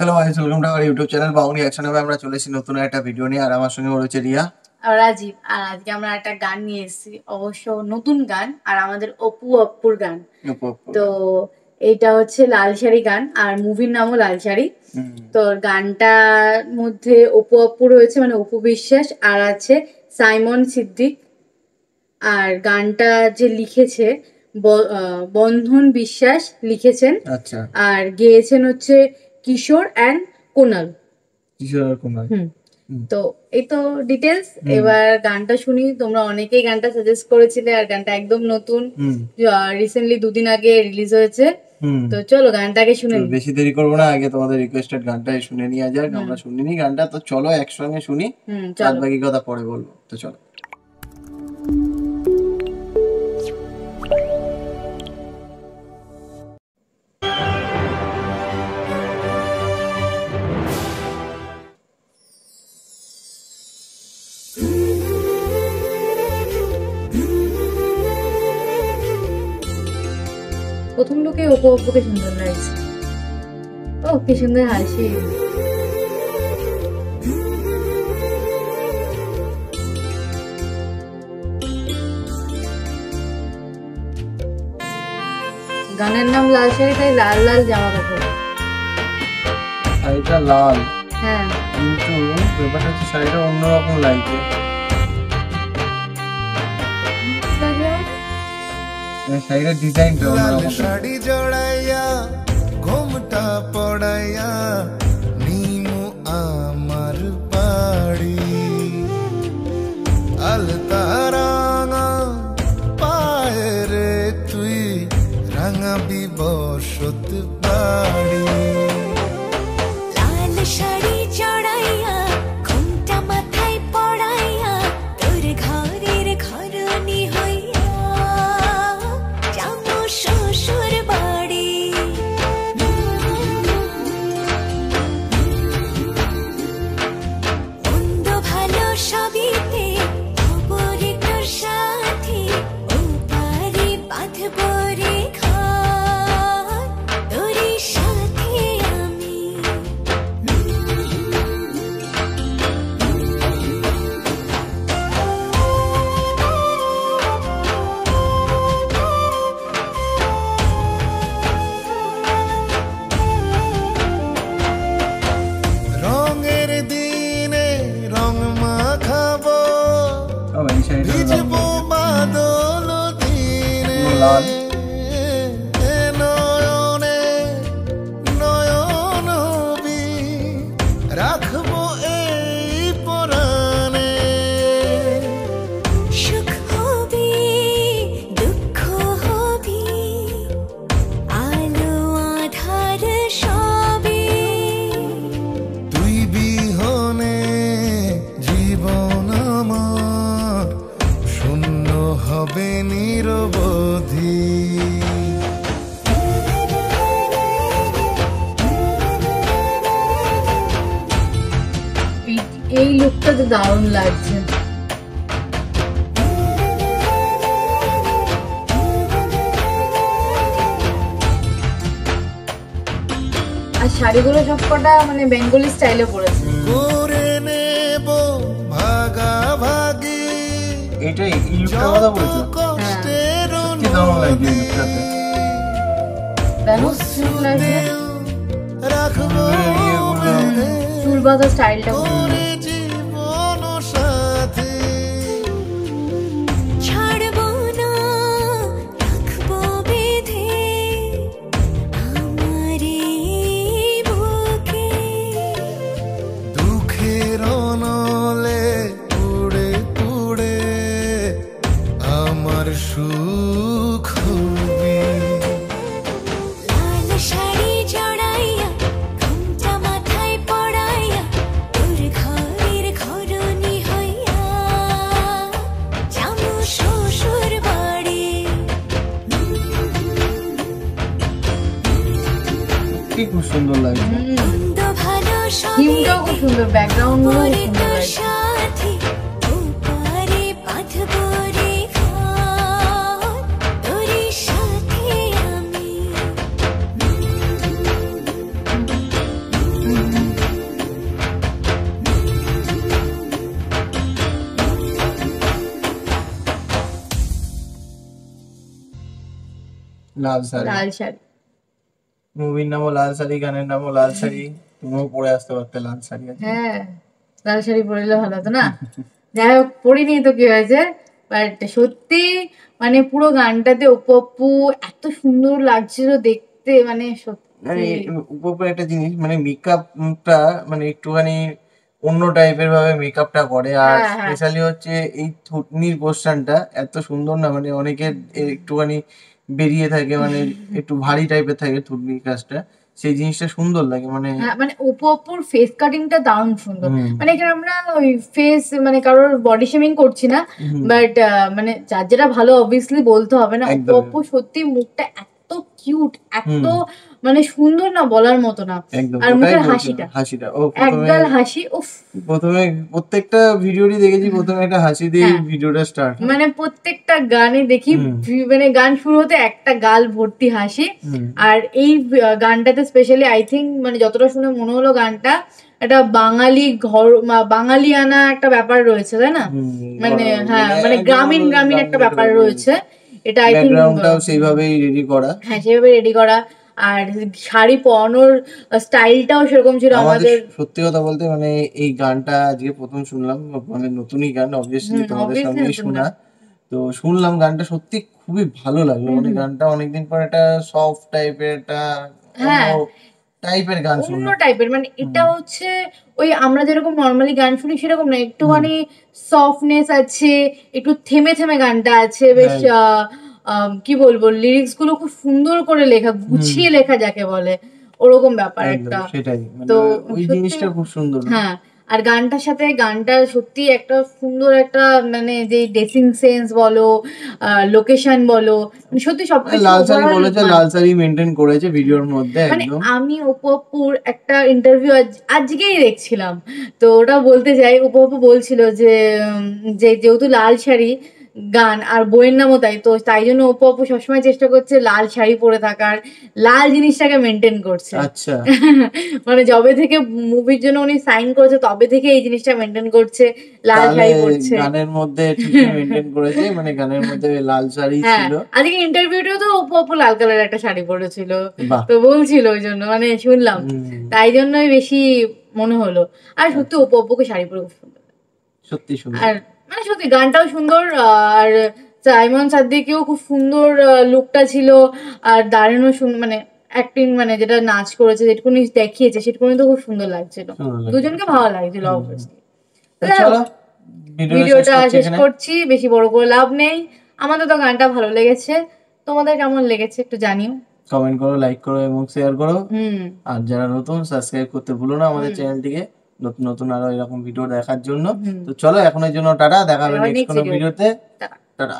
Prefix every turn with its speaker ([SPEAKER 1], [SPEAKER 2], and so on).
[SPEAKER 1] Hello guys welcome to our YouTube channel বাউনি action হবে আমরা চলে এসেছি নতুন একটা ভিডিও নিয়ে আর আমার সঙ্গে রয়েছে রিয়া।
[SPEAKER 2] আর রাজীব। আর আজকে আমরা একটা গান নিয়ে এসেছি অবশ্য নতুন গান আর আমাদের অপু অপ্পুর গান।
[SPEAKER 1] অপু, অপু।
[SPEAKER 2] তো এইটা হচ্ছে লাল শাড়ি গান আর মুভির নামও লাল শাড়ি তো গানটার মধ্যে অপু অপ্পু রয়েছে মানে অপু বিশ্বাস আর আছে সাইমন সিদ্দিক। আর গানটা যে লিখেছে বন্ধন বিশ্বাস লিখেছেন।
[SPEAKER 1] আচ্ছা।
[SPEAKER 2] আর গেয়েছেন হচ্ছে কিশোর অ্যান্ড কোনাল।
[SPEAKER 1] কিশোর
[SPEAKER 2] হুম। তো এই তো ডিটেলস এবার গানটা শুনি। তোমরা অনেকেই গানটা সাজেস্ট করেছিলে আর গানটা একদম নতুন। রিসেন্টলি দুদিন আগে রিলিজ হয়েছে। তো চলো গানটাকে শুনে
[SPEAKER 1] বেশি দেরি করব না। আগে তোমাদের রিকোয়েস্টেড গানটা শুনে নিয়ে যাক। আমরা শুনিনি গানটা। তো চলো একসঙ্গে শুনি। বাদ বাকি কথা পরে বলব। তো চলো।
[SPEAKER 2] প্রথম লোকে অপু অপুকে সুন্দর লাগছে। ও কি সুন্দর হাসি। গানের নাম লাল শাড়ি তাই লাল লাল জামা কাপড়।
[SPEAKER 1] শাড়িটা লাল।
[SPEAKER 2] হ্যাঁ।
[SPEAKER 1] কিন্তু ব্যাপারটা হচ্ছে শাড়িটা অন্যরকম লাগছে। শাড়িটার ডিজাইনটা
[SPEAKER 3] লাল শাড়ি জড়াইয়া ঘুমটা পড়াইয়া নিমু আমার বাড়ি আলতা রাঙা পায়ে রে তুই রাঙাবি বসত
[SPEAKER 2] লুকটা তো দারুণ লাগছে। আর শাড়িগুলো সব কটা মানে বেঙ্গলি স্টাইলে পড়েছে
[SPEAKER 1] এই কথা বলছো কি দারুণ এই লুকটাতে ইয়েগুলো।
[SPEAKER 3] বেঁধে
[SPEAKER 2] চুল বাঁধা স্টাইলটা
[SPEAKER 1] সুন্দর লাগছে
[SPEAKER 2] খুব সুন্দর ব্যাকগ্রাউন্ড
[SPEAKER 1] লাল
[SPEAKER 2] লাল শাড়ি।
[SPEAKER 1] মুভির নামও লাল শাড়ি গানের নামও লাল শাড়ি তুমিও পরে আসতে পারতে লাল শাড়ি
[SPEAKER 2] হ্যাঁ লাল শাড়ি পরলে ভালো হতো না? যাই হোক পরিনি তো কি হয়েছে? বাট সত্যি মানে পুরো গানটাতে অপু অপু এত সুন্দর লাগছিল দেখতে মানে
[SPEAKER 1] মানে
[SPEAKER 2] সত্যি
[SPEAKER 1] উপরে একটা জিনিস মানে মেকআপটা মানে একটুখানি অন্য টাইপের ভাবে মেকআপটা করে। আর
[SPEAKER 2] হ্যাঁ, হ্যাঁ।
[SPEAKER 1] স্পেশালি হচ্ছে এই থুতনির পোর্শনটা এত সুন্দর না মানে অনেকের একটুখানি বেরিয়ে থাকে মানে একটু ভারী টাইপের থাকে থুতনি কাজটা সেই জিনিসটা সুন্দর লাগে মানে
[SPEAKER 2] হ্যাঁ মানে ওপো ওপোর ফেস কাটিংটা দারুণ সুন্দর মানে এখানে আমরা ওই ফেস মানে কারোর বডি শেমিং করছি না। বাট মানে যার যেটা ভালো অবভিয়াসলি বলতে হবে না ওপো। সত্যি মুখটা এত কিউট এত মানে সুন্দর না বলার মতো না। আর মুখের হাসিটা।
[SPEAKER 1] হাসিটা। ও
[SPEAKER 2] একগাল হাসি উফ।
[SPEAKER 1] প্রথমে প্রত্যেকটা ভিডিওটি দেখেছি প্রথমে একটা হাসি দিয়ে
[SPEAKER 2] হ্যাঁ।
[SPEAKER 1] ভিডিওটা স্টার্ট
[SPEAKER 2] মানে প্রত্যেকটা গানে দেখি মানে গান শুরু হতে একটা গাল ভর্তি হাসি। আর এই গানটাতে স্পেশালি আই থিঙ্ক মানে যতটা শুনে মনে হলো গানটা একটা বাঙালি ঘর মা- বাঙালিয়ানা একটা ব্যাপার রয়েছে তাই না? মানে হ্যাঁ মানে গ্রামীণ গ্রামীণ একটা ব্যাপার রয়েছে। এটা আই থিঙ্ক
[SPEAKER 1] ব্যাকগ্রাউন্ডটাও সেইভাবেই রেডি করা।
[SPEAKER 2] হ্যাঁ সেভাবে রেডি করা। আর শাড়ি পরানোর স্টাইলটাও সেরকম ছিল
[SPEAKER 1] আমাদের সত্যি কথা বলতে মানে এই গানটা আজকে প্রথম শুনলাম মানে নতুনই গান অবভিয়াসলি তোমাদের সামনেই শোনা। তো শুনলাম গানটা সত্যি খুবই ভালো লাগল। মানে গানটা অনেকদিন পর একটা সফট টাইপের একটা
[SPEAKER 2] হ্যাঁ।
[SPEAKER 1] টাইপের গান
[SPEAKER 2] অন্য টাইপের মানে এটা হচ্ছে ওই আমরা যেরকম নর্মালি গান শুনি সেরকম না একটুখানি সফটনেস আছে একটু থেমে থেমে গানটা আছে বেশ
[SPEAKER 1] হ্যাঁ।
[SPEAKER 2] কি বলব লিরিক্সগুলো খুব সুন্দর করে লেখা গুছিয়ে লেখা যাকে বলে ওরকম ব্যাপার একটা।
[SPEAKER 1] সেটাই। মানে
[SPEAKER 2] তো
[SPEAKER 1] ওই জিনিসটা খুব সুন্দর।
[SPEAKER 2] হ্যাঁ আর গানটার সাথে গানটা সত্যি একটা সুন্দর একটা মানে যে ড্রেসিং সেন্স বলো লোকেশন বলো মানে সত্যি সবকিছু লালসারি
[SPEAKER 1] বলেছে লালসারি মেনটেন করেছে ভিডিওর মধ্যে
[SPEAKER 2] মানে আমি উপপুর একটা ইন্টারভিউ আজকেই দেখছিলাম। তো ওটা বলতে চাই অপু অপু বলছিল যে যে যেহেতু লাল শাড়ি গান আর বইয়ের নামও তাই তো তাই জন্য অপু অপু সবসময় চেষ্টা করছে লাল শাড়ি পরে থাকার লাল জিনিসটাকে মেনটেন করছে।
[SPEAKER 1] আচ্ছা।
[SPEAKER 2] মানে যবে থেকে মুভির জন্য উনি সাইন করেছে তবে থেকে এই জিনিসটা মেনটেন করছে লাল শাড়ি পরছে।
[SPEAKER 1] গানের মধ্যে মেনটেন করেছে মানে গানের মধ্যে লাল শাড়ি
[SPEAKER 2] হ্যাঁ
[SPEAKER 1] ছিল।
[SPEAKER 2] আজকে ইন্টারভিউতেও তো অপু অপু লাল কালারের একটা শাড়ি পরেছিল তো বলছিল ওই জন্য মানে শুনলাম। তাই জন্যই বেশি মনে হলো। আর সত্যি অপু অপুকে শাড়ি পরে খুব সুন্দর
[SPEAKER 1] সত্যি সুন্দর।
[SPEAKER 2] আর মানে সত্যি গানটাও সুন্দর আর সাইমন সাদ্দিকেও খুব সুন্দর লুকটা ছিল আর দারুণও মানে অ্যাক্টিং মানে যেটা নাচ করেছে যেটুকুনি দেখিয়েছে সেটুকুনি তো খুব সুন্দর লাগছিল।
[SPEAKER 1] লাগছে।
[SPEAKER 2] দুজনকে ভালো লাগছিল
[SPEAKER 1] চলো ভিডিওটা শেষ করছি
[SPEAKER 2] বেশি বড় করে লাভ নেই। আমাদের তো গানটা ভালো লেগেছে। তোমাদের কেমন লেগেছে একটু জানিও।
[SPEAKER 1] কমেন্ট করো লাইক করো এবং শেয়ার করো। আর যারা নতুন সাবস্ক্রাইব করতে ভুলো না আমাদের চ্যানেলটিকে নতুন নতুন আরও এরকম ভিডিও দেখার জন্য তো চলো এখনের জন্য টাটা
[SPEAKER 2] দেখা হবে
[SPEAKER 1] নেক্সট
[SPEAKER 2] next
[SPEAKER 1] কোনো। ভিডিওতে। টাটা